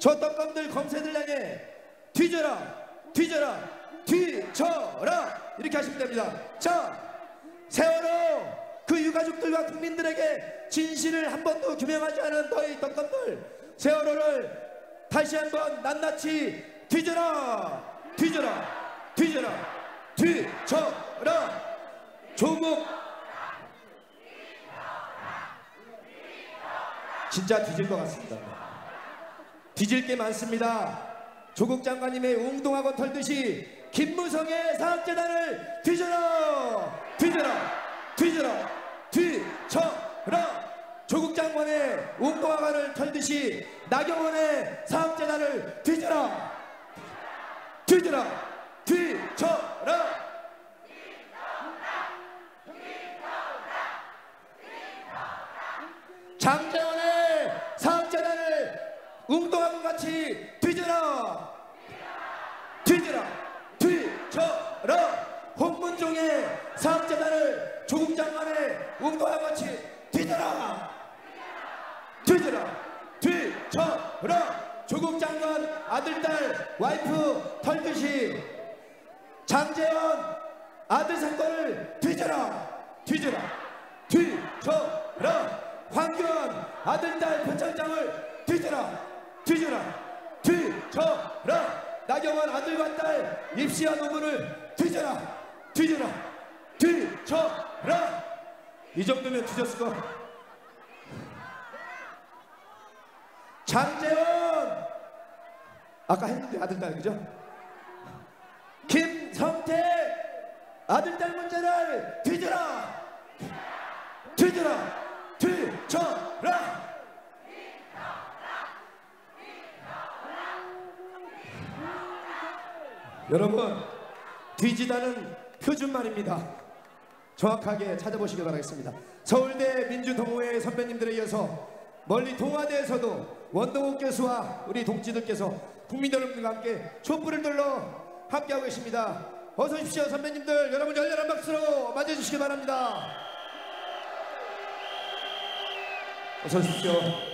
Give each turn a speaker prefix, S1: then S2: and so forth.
S1: 저 떡감들 검새들 향해 뒤져라 뒤져라 뒤져라. 이렇게 하시면 됩니다. 자 세월호 그 유가족들과 국민들에게 진실을 한 번도 규명하지 않은 너희 떡감들 세월호를 다시 한번 낱낱이 뒤져라 뒤져라 뒤져라 뒤져라. 조국. 진짜 뒤질 것 같습니다 뒤질 게 많습니다. 조국 장관님의 웅동하고 털듯이 김무성의 사학재단을 뒤져라! 뒤져라! 뒤져라! 뒤져라! 조국 장관의 웅동하고를 털듯이 나경원의 사학재단을 뒤져라! 뒤져라! 장재원의 사학재단을 웅동하고 같이 뒤져라. 뒤져라. 뒤져라. 홍문종의 사학재단을 조국 장관의 웅동하고 같이 뒤져라. 뒤져라. 뒤져라. 조국 장관 아들 딸 와이프 털듯이 장재원 아들 사건을 뒤져라. 뒤져라. 뒤져라. 황교안 아들 딸 표창장을 뒤져라. 뒤져라. 나경원 아들과 딸 입시한 논문을 뒤져라. 뒤져라. 뒤져라. 이 정도면 뒤졌을 거. 장재원! 아까 했는데 아들 딸 그죠? 김성태 아들 딸 문제를 뒤져라! 뒤져라! 뒤져라 여러분 뒤지다는 표준말입니다. 정확하게 찾아보시기 바라겠습니다. 서울대 민주동호회 선배님들에 이어서 멀리 동아대에서도 원동욱 교수와 우리 동지들께서 국민 여러분들과 함께 촛불을 들러 함께하고 계십니다. 어서 오십시오 선배님들. 여러분 열렬한 박수로 맞아주시기 바랍니다. 어서 오십시오